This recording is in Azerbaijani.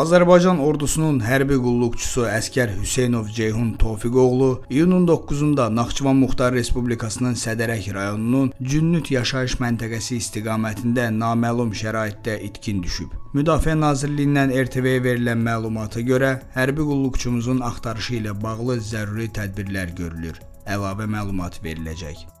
Azərbaycan ordusunun hərbi qulluqçusu əskər Hüseynov Ceyhun Tofiqoğlu iyunun 9-da Naxçıvan Muxtar Respublikasının Sədərək rayonunun Cünnüt yaşayış məntəqəsi istiqamətində naməlum şəraitdə itkin düşüb. Müdafiə Nazirliyindən RTV-yə verilən məlumata görə hərbi qulluqçumuzun axtarışı ilə bağlı zəruri tədbirlər görülür. Əlavə məlumat veriləcək.